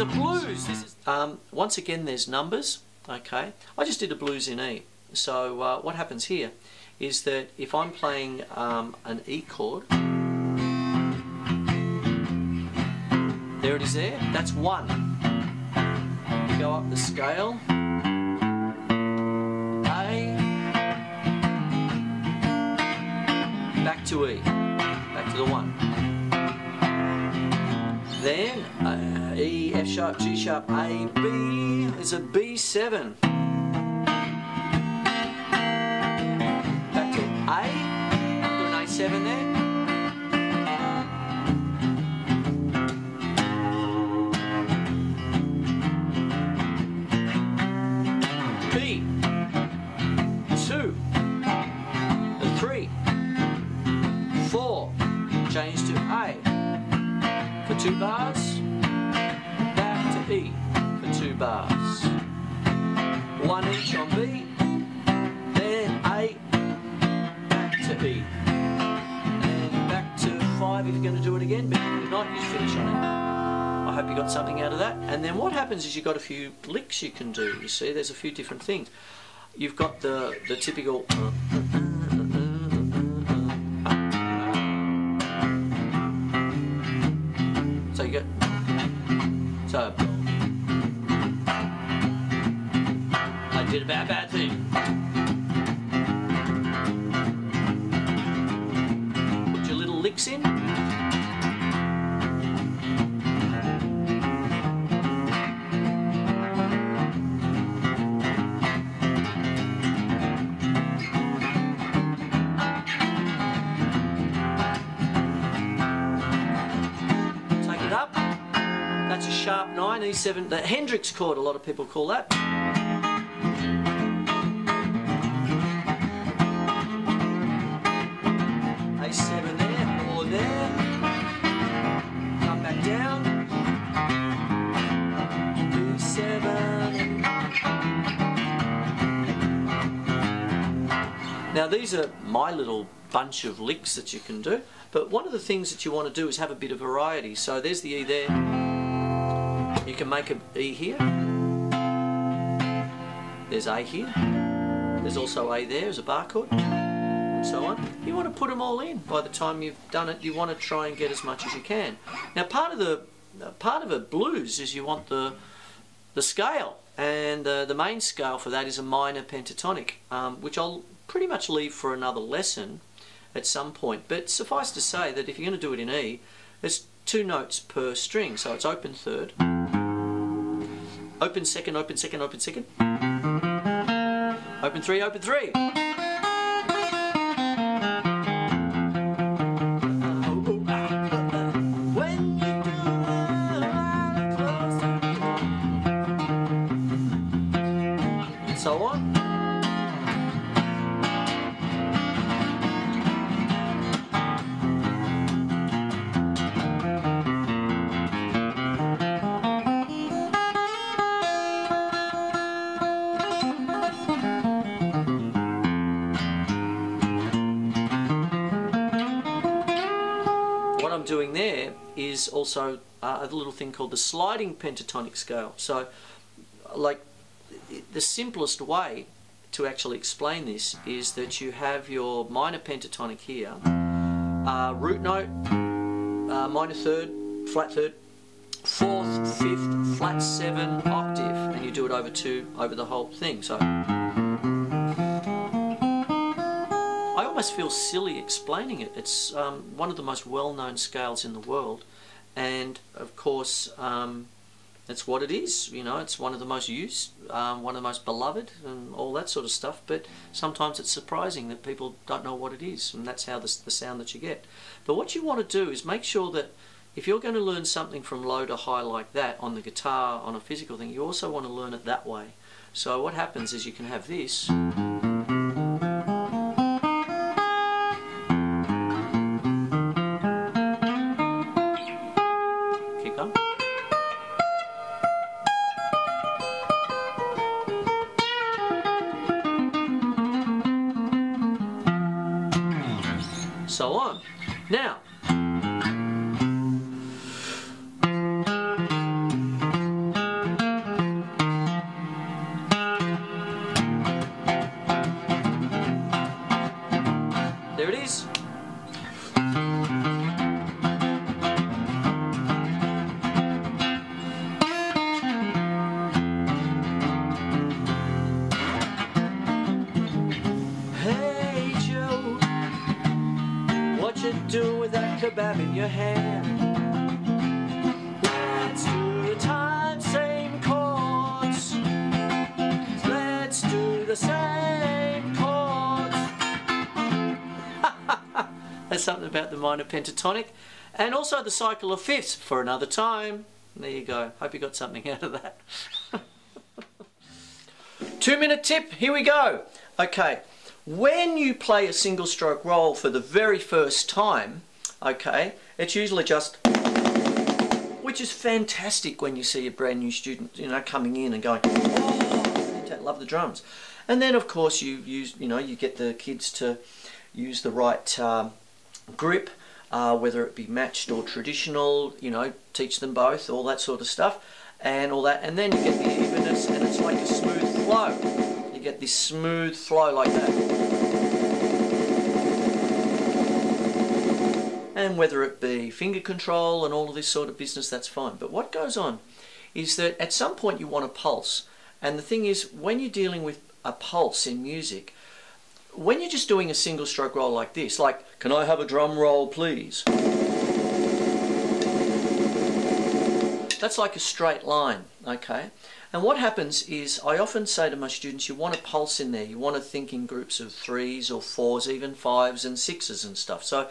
a blues. Is um, once again. There's numbers. Okay, I just did a blues in E. So uh, what happens here is that if I'm playing um, an E chord, there it is. There. That's one. You go up the scale. A. Back to E. Back to the one. Then E, F sharp, G sharp, A, B is a B7. Back to A, do an A7 there. B, two, three, four, change to A for two bars, E for two bars. One each on B, then A, back to E. And back to five if you're going to do it again, but if you're not, you finish on it. I hope you got something out of that. And then what happens is you've got a few licks you can do. You see, there's a few different things. You've got the, the typical... So you get so did a bad bad thing. Put your little licks in. Take it up. That's a sharp 9, E7, the Hendrix chord, a lot of people call that. There. Come back down. B7. Now these are my little bunch of licks that you can do, but one of the things that you want to do is have a bit of variety. So there's the E there. You can make an E here. There's A here. There's also A there as a bar chord, and so on. You want to put them all in. By the time you've done it, you want to try and get as much as you can. Now part of the part of a blues is you want the the scale, and uh, the main scale for that is a minor pentatonic, um, which I'll pretty much leave for another lesson at some point. But suffice to say that if you're going to do it in E, it's two notes per string, so it's open third, open second, open second, open second, open three, open three. So on. what I'm doing there is also uh, a little thing called the sliding pentatonic scale. So, like, the simplest way to actually explain this is that you have your minor pentatonic here, uh, root note, uh, minor third, flat third, fourth, fifth, flat seven, octave, and you do it over two, over the whole thing. So. I almost feel silly explaining it. It's um, one of the most well-known scales in the world, and of course, um, that's what it is. You know, it's one of the most used, um, one of the most beloved, and all that sort of stuff. But sometimes it's surprising that people don't know what it is, and that's how the, the sound that you get. But what you want to do is make sure that if you're going to learn something from low to high like that on the guitar, on a physical thing, you also want to learn it that way. So what happens is you can have this. On. Now, your hand. Let's do the time, same chords. Let's do the same chords. That's something about the minor pentatonic. And also the cycle of fifths for another time. There you go. Hope you got something out of that. Two minute tip, here we go. Okay, when you play a single stroke roll for the very first time, okay, it's usually just, which is fantastic when you see a brand new student, you know, coming in and going, oh, love the drums. And then of course you use, you know, you get the kids to use the right um, grip, uh, whether it be matched or traditional, you know, teach them both, all that sort of stuff, and all that, and then you get the evenness, and it's like a smooth flow. You get this smooth flow like that. And whether it be finger control and all of this sort of business, that's fine. But what goes on is that at some point you want a pulse. And the thing is, when you're dealing with a pulse in music, when you're just doing a single stroke roll like this, like, can I have a drum roll please? That's like a straight line, okay? And what happens is, I often say to my students, you want a pulse in there. You want to think in groups of threes or fours, even fives and sixes and stuff. So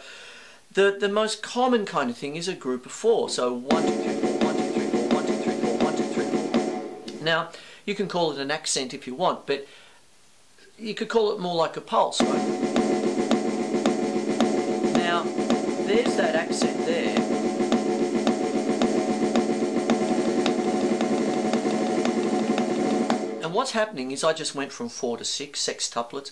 the, the most common kind of thing is a group of four. So one, two, three, four, one, two, three, four, one, two, three, four, one, two, three, four. Now, you can call it an accent if you want, but you could call it more like a pulse, right? Now, there's that accent there. And what's happening is I just went from four to six sextuplets,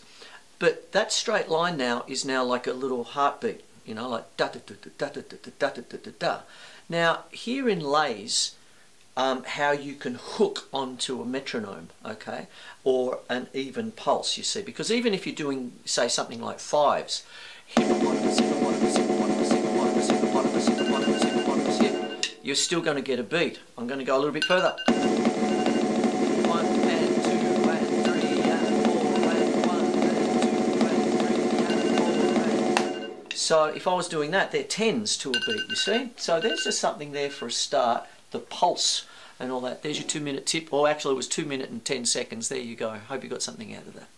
but that straight line now is now like a little heartbeat, you know, like da da da da da da da da da da da. Now here in lays, um, how you can hook onto a metronome, okay, or an even pulse, you see, because even if you're doing, say, something like fives, you're still going to get a beat. I'm going to go a little bit further. So if I was doing that, they're tens to a beat, you see? So there's just something there for a start, the pulse and all that. There's your two minute tip, or actually it was two minute and ten seconds. There you go. Hope you got something out of that.